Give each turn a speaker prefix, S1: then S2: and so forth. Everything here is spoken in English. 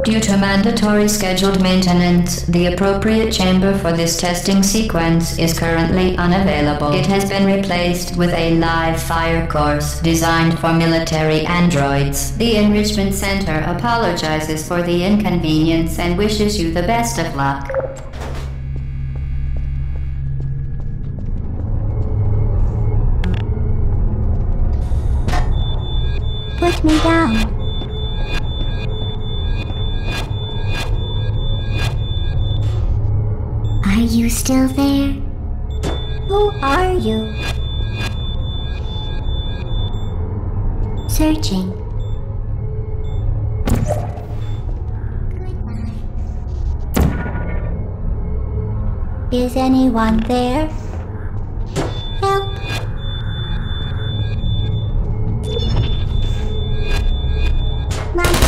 S1: Due to mandatory scheduled maintenance, the appropriate chamber for this testing sequence is currently unavailable. It has been replaced with a live fire course designed for military androids. The Enrichment Center apologizes for the inconvenience and wishes you the best of luck.
S2: Put me down. Are you still there? Who are you? Searching. Is anyone there? Help! My